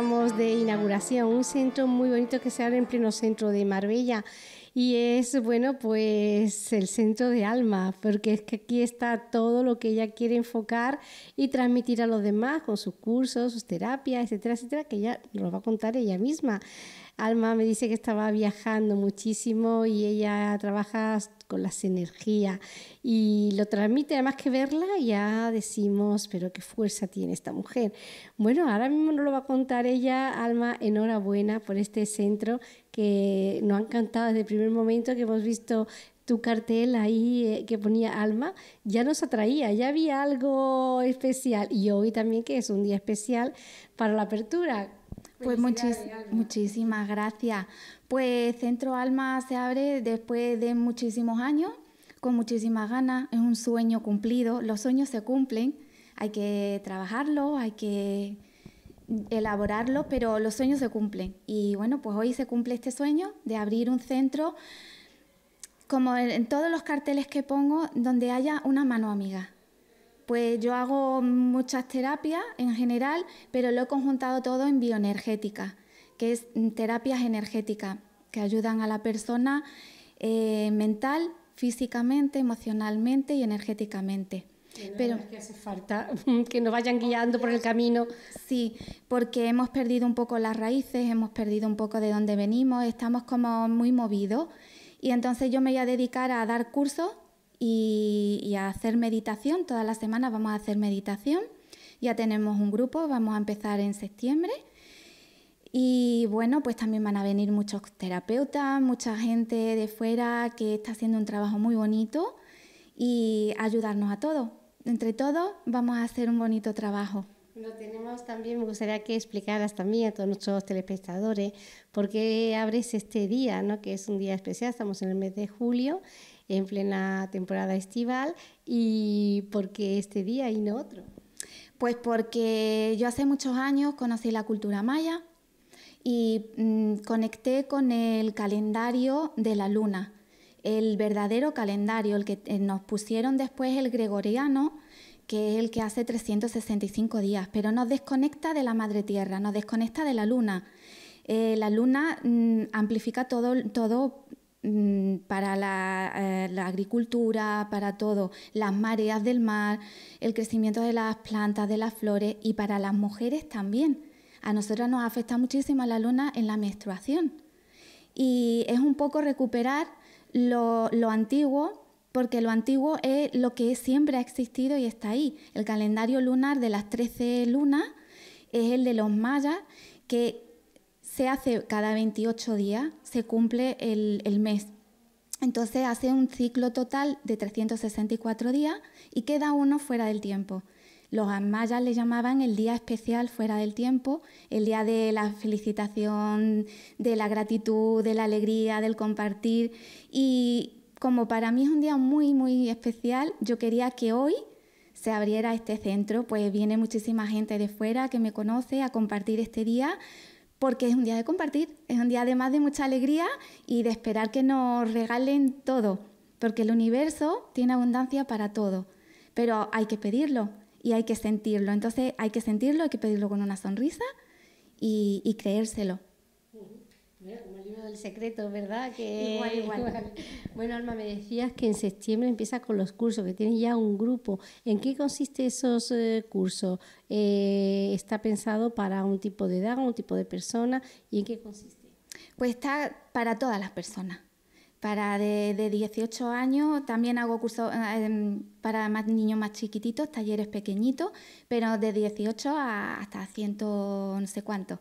de inauguración, un centro muy bonito que se abre en pleno centro de Marbella y es, bueno, pues el centro de alma, porque es que aquí está todo lo que ella quiere enfocar y transmitir a los demás con sus cursos, sus terapias, etcétera, etcétera, que ella lo va a contar ella misma. Alma me dice que estaba viajando muchísimo y ella trabaja con las energías y lo transmite, además que verla ya decimos, pero qué fuerza tiene esta mujer. Bueno, ahora mismo nos lo va a contar ella, Alma, enhorabuena por este centro que nos ha encantado desde el primer momento que hemos visto tu cartel ahí eh, que ponía Alma, ya nos atraía, ya había algo especial y hoy también que es un día especial para la apertura. Pues muchísimas gracias. Pues Centro Alma se abre después de muchísimos años, con muchísimas ganas, es un sueño cumplido, los sueños se cumplen, hay que trabajarlo, hay que elaborarlo, pero los sueños se cumplen. Y bueno, pues hoy se cumple este sueño de abrir un centro, como en todos los carteles que pongo, donde haya una mano amiga pues yo hago muchas terapias en general, pero lo he conjuntado todo en bioenergética, que es terapias energéticas que ayudan a la persona eh, mental, físicamente, emocionalmente y energéticamente. Pero que hace falta que nos vayan guiando por el camino. Sí, porque hemos perdido un poco las raíces, hemos perdido un poco de dónde venimos, estamos como muy movidos. Y entonces yo me voy a dedicar a dar cursos y, a hacer meditación. Todas las semanas vamos a hacer meditación. Ya tenemos un grupo, vamos a empezar en septiembre. Y bueno, pues también van a venir muchos terapeutas, mucha gente de fuera que está haciendo un trabajo muy bonito y ayudarnos a todos. Entre todos vamos a hacer un bonito trabajo. Lo tenemos también, me gustaría que explicaras también a todos nuestros telespectadores por qué abres este día, ¿no? que es un día especial, estamos en el mes de julio en plena temporada estival y por qué este día y no otro. Pues porque yo hace muchos años conocí la cultura maya y mm, conecté con el calendario de la luna, el verdadero calendario, el que eh, nos pusieron después el gregoriano, que es el que hace 365 días, pero nos desconecta de la madre tierra, nos desconecta de la luna. Eh, la luna mm, amplifica todo, todo Mm, para eh, la, agricultura, para todo, las mareas del mar, el crecimiento de las plantas, de las flores y para las mujeres también. A nosotras nos afecta muchísimo la luna en la menstruación. Y es un poco recuperar lo, lo antiguo, porque lo antiguo es lo que siempre ha existido y está ahí. El calendario lunar de las 13 lunas es el de los mayas, que se hace cada 28 días, se cumple el, mes. Entonces hace un ciclo total de 364 días y queda uno fuera del tiempo. Los mayas le llamaban el día especial fuera del tiempo, el día de la felicitación, de la gratitud, de la alegría, del compartir. Y como para mí es un día muy, muy especial, yo quería que hoy se abriera este centro, pues viene muchísima gente de fuera que me conoce a compartir este día porque es un día de compartir, es un día además de mucha alegría y de esperar que nos regalen todo, porque el universo tiene abundancia para todo, pero hay que pedirlo y hay que sentirlo, entonces hay que sentirlo, hay que pedirlo con una sonrisa y, creérselo. Como el libro del secreto, ¿verdad? Que igual, igual. Bueno, Alma, me decías que en septiembre empieza con los cursos, que tienes ya un grupo. ¿En qué consiste esos eh, cursos? Eh, ¿Está pensado para un tipo de edad, un tipo de persona? ¿Y en qué consiste? Pues está para todas las personas. Para de, 18 años también hago cursos eh, para más niños más chiquititos, talleres pequeñitos, pero de 18 hasta ciento no sé cuánto.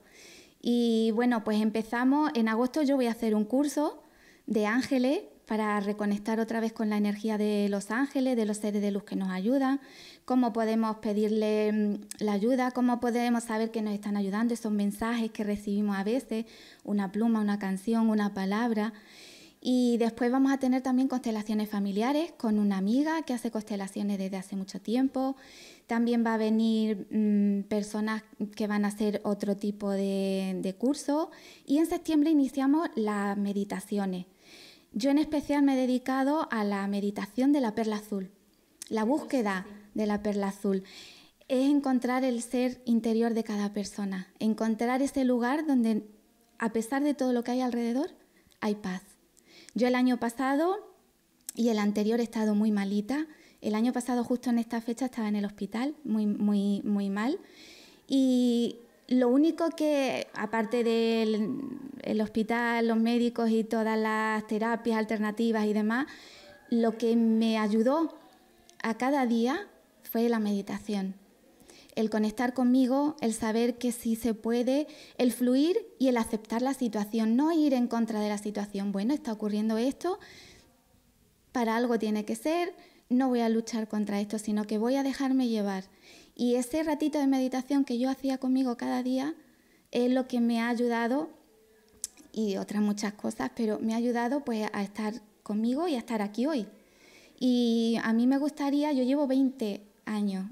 Y bueno, pues empezamos, en agosto yo voy a hacer un curso de ángeles para reconectar otra vez con la energía de los ángeles, de los seres de luz que nos ayudan, cómo podemos pedirle mm, la ayuda, cómo podemos saber que nos están ayudando, esos mensajes que recibimos a veces, una pluma, una canción, una palabra. Y después vamos a tener también constelaciones familiares con una amiga que hace constelaciones desde hace mucho tiempo. También va a venir mm, personas que van a hacer otro tipo de, de curso. Y en septiembre iniciamos las meditaciones. Yo en especial me he dedicado a la meditación de la perla azul, la búsqueda de la perla azul. es encontrar el ser interior de cada persona, encontrar ese lugar donde, a pesar de todo lo que hay alrededor, hay paz. Yo el año pasado y el anterior he estado muy malita. El año pasado, justo en esta fecha, estaba en el hospital, muy, muy, muy mal. Y lo único que, aparte del hospital, los médicos y todas las terapias alternativas y demás, lo que me ayudó a cada día fue la meditación. El conectar conmigo, el saber que sí se puede, el fluir y el aceptar la situación, no ir en contra de la situación. Bueno, está ocurriendo esto, para algo tiene que ser, no voy a luchar contra esto, sino que voy a dejarme llevar. Y ese ratito de meditación que yo hacía conmigo cada día es lo que me ha ayudado, y otras muchas cosas, pero me ha ayudado pues a estar conmigo y a estar aquí hoy. Y a mí me gustaría, yo llevo 20 años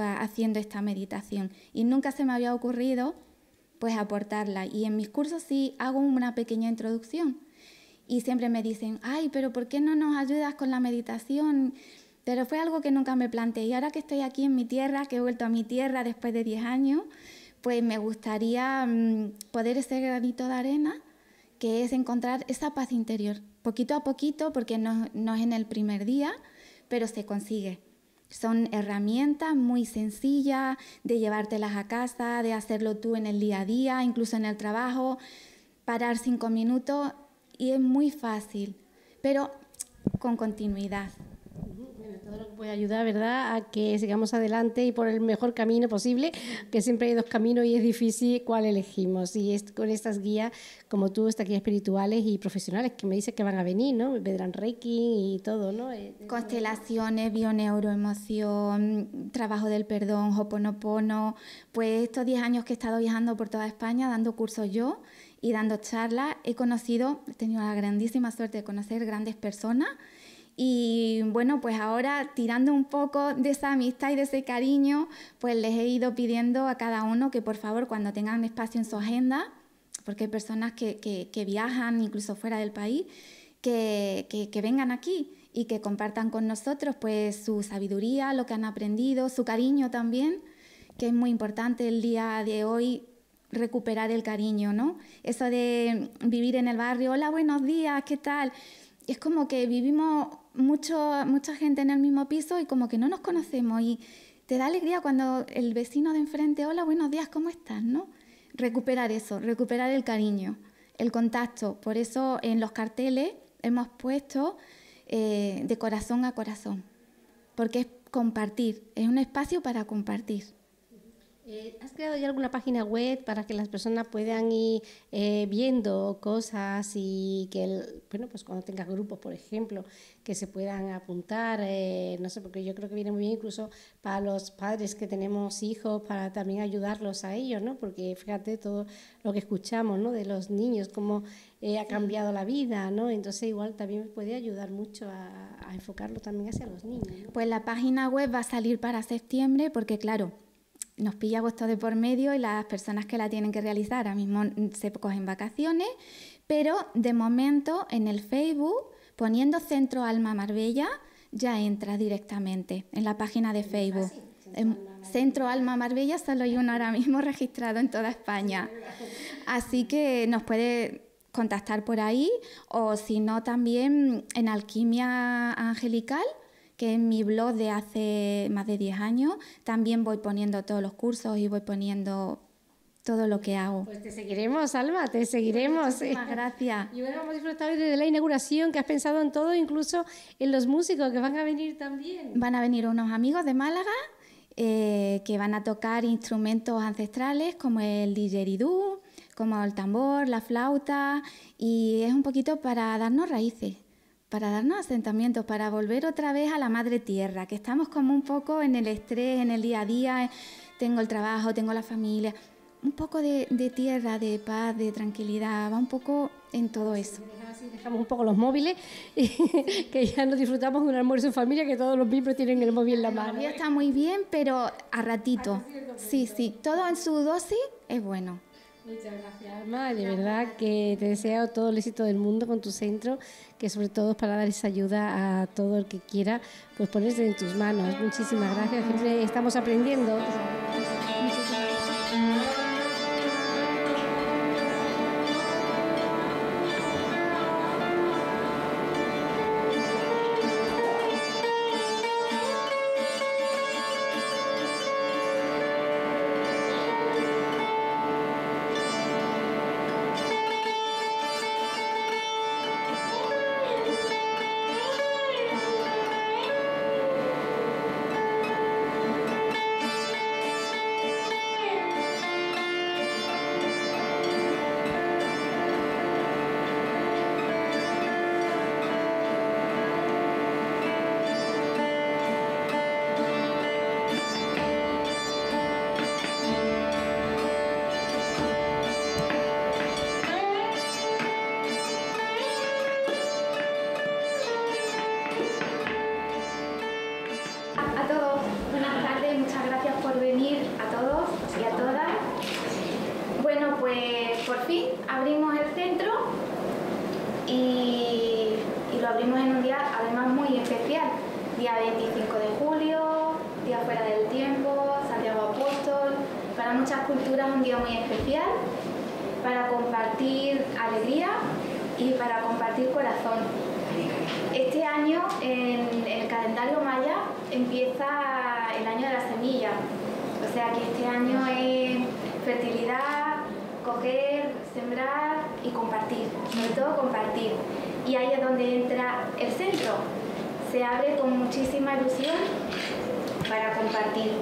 haciendo esta meditación y nunca se me había ocurrido pues aportarla. Y en mis cursos sí hago una pequeña introducción y siempre me dicen, ay, pero ¿por qué no nos ayudas con la meditación? Pero fue algo que nunca me planteé. Y ahora que estoy aquí en mi tierra, que he vuelto a mi tierra después de 10 años, pues me gustaría mm, poder ese granito de arena, que es encontrar esa paz interior, poquito a poquito, porque no, no es en el primer día, pero se consigue. Son herramientas muy sencillas de llevártelas a casa, de hacerlo tú en el día a día, incluso en el trabajo, parar cinco minutos y es muy fácil, pero con continuidad. Puede ayudar, ¿verdad?, a que sigamos adelante y por el mejor camino posible, que siempre hay dos caminos y es difícil cuál elegimos. Y es con estas guías, como tú, estas guías espirituales y profesionales que me dices que van a venir, ¿no? Vendrán Reiki y todo, ¿no? Eh, Constelaciones, bioneuroemoción, trabajo del perdón, Hoponopono. Pues estos 10 años que he estado viajando por toda España dando cursos yo, y dando charlas he conocido, he tenido la grandísima suerte de conocer grandes personas y bueno, pues ahora tirando un poco de esa amistad y de ese cariño, pues les he ido pidiendo a cada uno que por favor cuando tengan espacio en su agenda, porque hay personas que, viajan incluso fuera del país, que, que, vengan aquí y que compartan con nosotros pues su sabiduría, lo que han aprendido, su cariño también, que es muy importante el día de hoy recuperar el cariño, ¿no? Eso de vivir en el barrio, hola, buenos días, ¿qué tal? Es como que vivimos mucho, mucha gente en el mismo piso y como que no nos conocemos y te da alegría cuando el vecino de enfrente, hola, buenos días, ¿cómo estás? ¿no? Recuperar eso, recuperar el cariño, el contacto. Por eso en los carteles hemos puesto eh, de corazón a corazón, porque es compartir, es un espacio para compartir. Eh, ¿Has creado ya alguna página web para que las personas puedan ir eh, viendo cosas y que, bueno, pues cuando tengas grupos, por ejemplo, que se puedan apuntar? Eh, no sé, porque yo creo que viene muy bien incluso para los padres que tenemos hijos, para también ayudarlos a ellos, ¿no? Porque fíjate todo lo que escuchamos, ¿no? De los niños, cómo ha cambiado la vida, ¿no? Entonces igual también puede ayudar mucho a, a enfocarlo también hacia los niños. Pues la página web va a salir para septiembre porque, claro, nos pilla agosto de por medio y las personas que la tienen que realizar ahora mismo se cogen vacaciones, pero de momento en el Facebook, poniendo Centro Alma Marbella, ya entra directamente en la página de Facebook. Centro Alma Marbella solo hay uno ahora mismo registrado en toda España. Así que nos puede contactar por ahí o si no también en Alquimia Angelical que en mi blog de hace más de 10 años también voy poniendo todos los cursos y voy poniendo todo lo que hago. Pues te seguiremos, Alma, te seguiremos. Muchas gracias. Y bueno, hemos disfrutado de la inauguración, que has pensado en todo, incluso en los músicos que van a venir también. Van a venir unos amigos de Málaga eh, que van a tocar instrumentos ancestrales como el didgeridoo, como el tambor, la flauta, y es un poquito para darnos raíces para darnos asentamientos, para volver otra vez a la madre tierra, que estamos como un poco en el estrés, en el día a día, tengo el trabajo, tengo la familia, un poco de, tierra, de paz, de tranquilidad, va un poco en todo eso. Dejamos un poco los móviles, que ya nos disfrutamos de un almuerzo en familia, que todos los miembros tienen el móvil en la mano. Ya está muy bien, pero a ratito. Sí, sí, todo en su dosis es bueno. Muchas gracias, Alma. De verdad que te deseo todo el éxito del mundo con tu centro, que sobre todo es para dar esa ayuda a todo el que quiera, pues ponerse en tus manos. Muchísimas gracias. Siempre estamos aprendiendo. calendario maya empieza el año de la semilla. O sea que este año es fertilidad, coger, sembrar y compartir. Sobre todo compartir. Y ahí es donde entra el centro. Se abre con muchísima ilusión para compartir.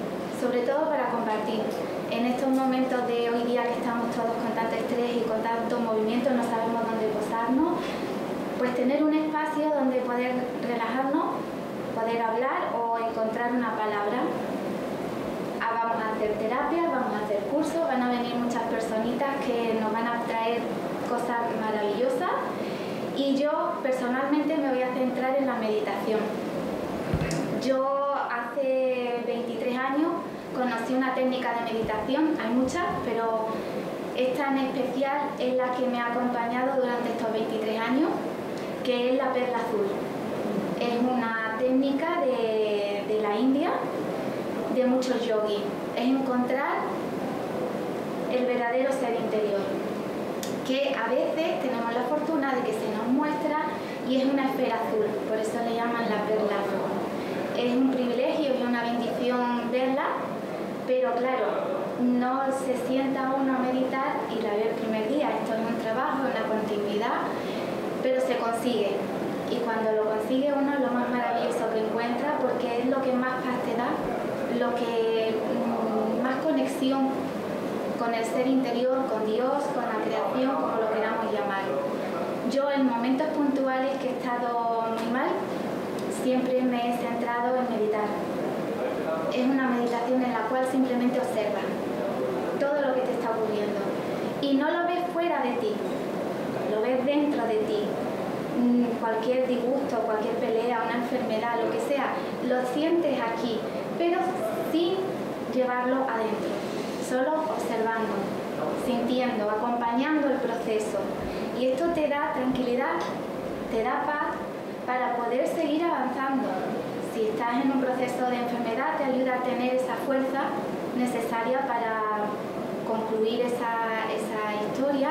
Sobre todo para compartir. En estos momentos de hoy día que estamos todos con tanto estrés y con tanto movimiento, no sabemos dónde posarnos, pues tener un espacio donde poder relajarnos poder hablar o encontrar una palabra. Ah, vamos a hacer terapia, vamos a hacer cursos, van a venir muchas personitas que nos van a traer cosas maravillosas y yo personalmente me voy a centrar en la meditación. Yo hace 23 años conocí una técnica de meditación, hay muchas, pero esta en especial es la que me ha acompañado durante estos 23 años, que es la perla azul. yogi, es encontrar el verdadero ser interior, que a veces tenemos la fortuna de que se nos muestra y es una esfera azul, por eso le llaman la perla azul. Es un privilegio y una bendición verla, pero claro, no se sienta uno a meditar y la ve el primer día. Esto es un trabajo, una continuidad, pero se consigue. Y cuando lo consigue uno es lo más maravilloso que encuentra porque es lo que más paz te da lo que mm, más conexión con el ser interior, con Dios, con la creación, como lo queramos llamar. Yo en momentos puntuales que he estado muy mal, siempre me he centrado en meditar. Es una meditación en la cual simplemente observas todo lo que te está ocurriendo. Y no lo ves fuera de ti, lo ves dentro de ti. Mm, cualquier disgusto, cualquier pelea, una enfermedad, lo que sea, lo sientes aquí, pero sin llevarlo adentro, solo observando, sintiendo, acompañando el proceso. Y esto te da tranquilidad, te da paz para poder seguir avanzando. Si estás en un proceso de enfermedad, te ayuda a tener esa fuerza necesaria para concluir esa, esa historia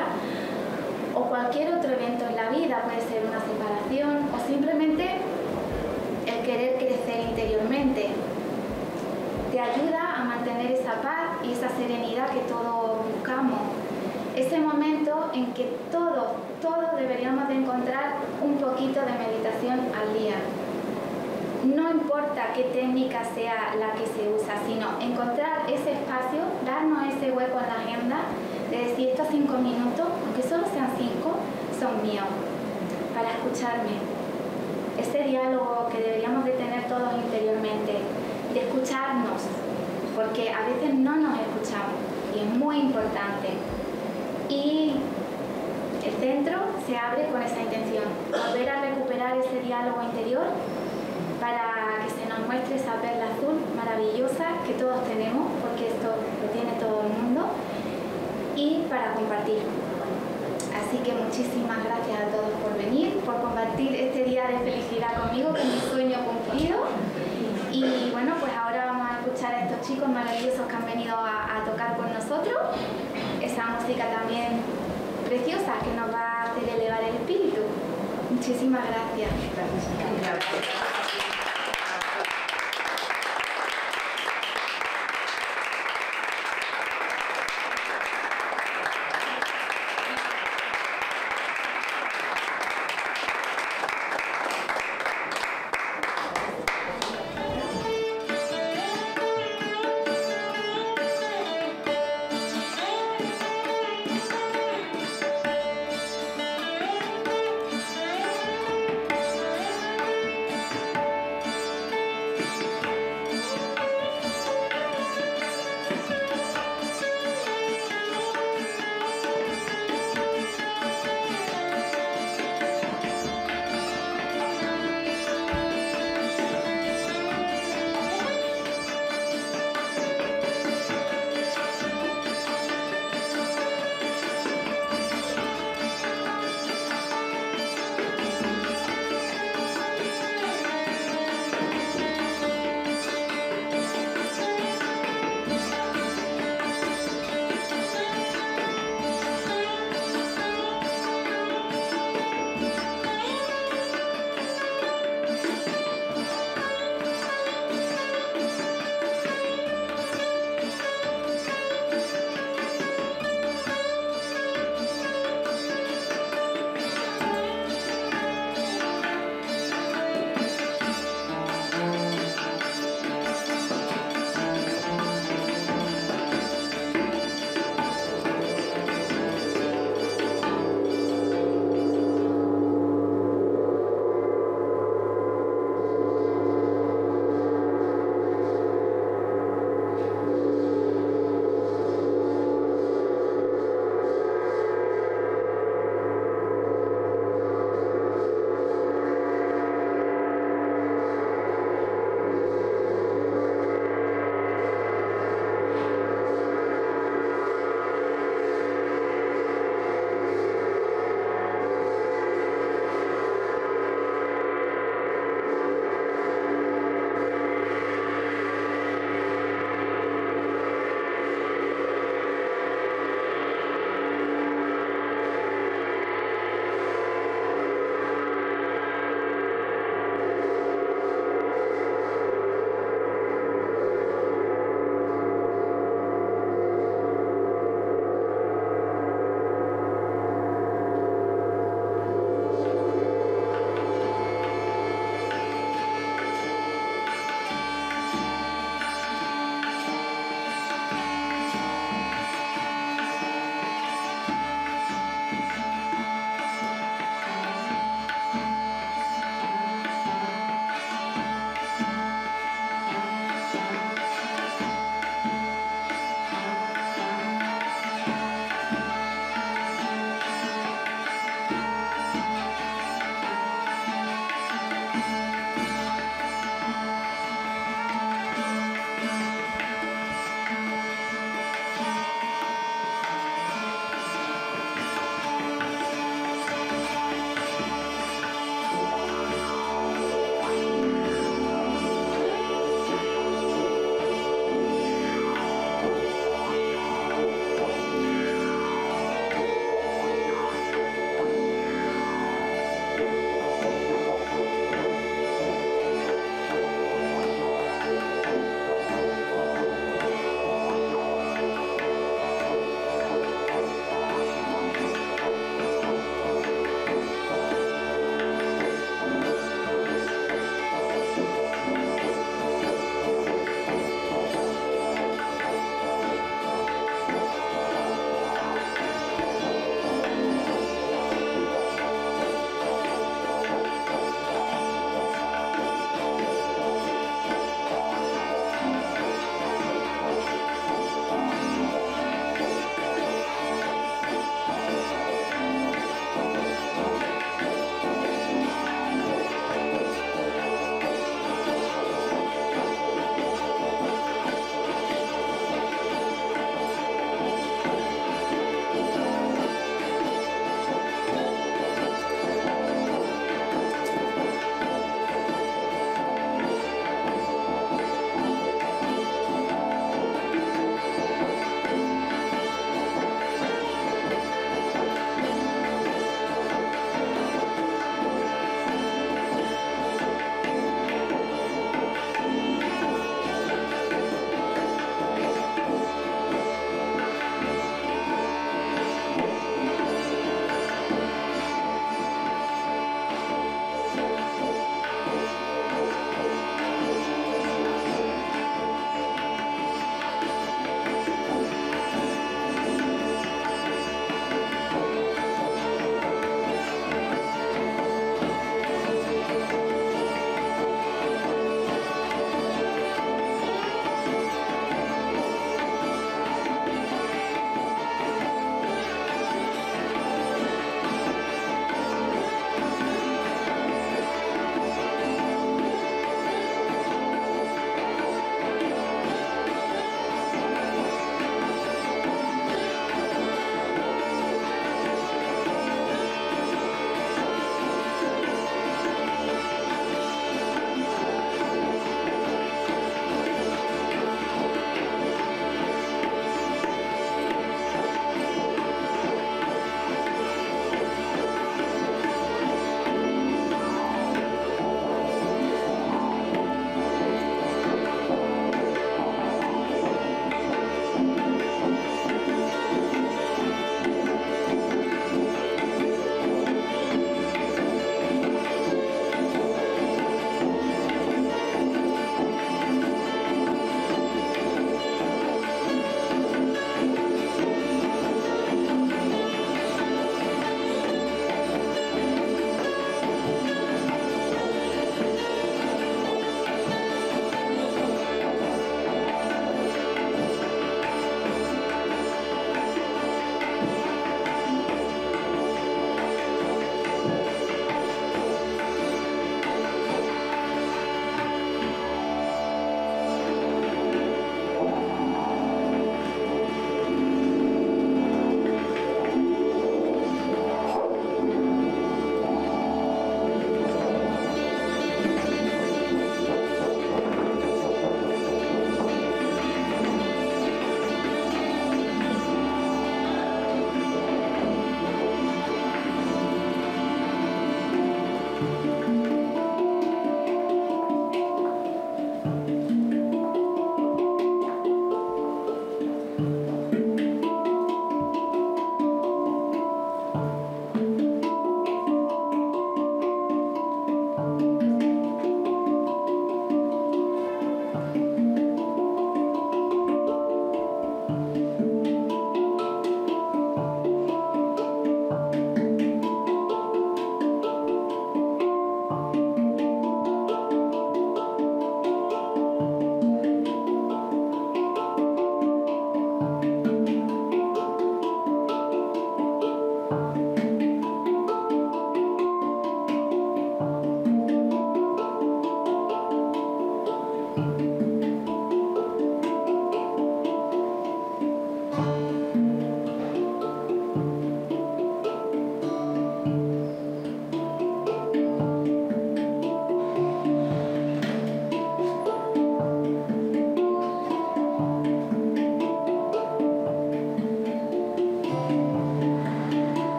o cualquier otro evento en la vida, puede ser una separación o simplemente el querer crecer interiormente, que ayuda a mantener esa paz y esa serenidad que todos buscamos. Ese momento en que todos, todos deberíamos de encontrar un poquito de meditación al día. No importa qué técnica sea la que se usa, sino encontrar ese espacio, darnos ese hueco en la agenda de decir estos cinco minutos, aunque solo sean cinco, son míos, para escucharme. Ese diálogo que deberíamos de tener todos interiormente, de escucharnos, porque a veces no nos escuchamos y es muy importante. Y el centro se abre con esa intención, volver a recuperar ese diálogo interior para que se nos muestre esa perla azul maravillosa que todos tenemos, porque esto lo tiene todo el mundo, y para compartir. Así que muchísimas gracias a todos por venir, por compartir este día de felicidad conmigo, que es mi sueño cumplido. Y bueno, pues ahora vamos a escuchar a estos chicos maravillosos que han venido a, tocar con nosotros. Esa música también preciosa que nos va a hacer elevar el espíritu. Muchísimas gracias.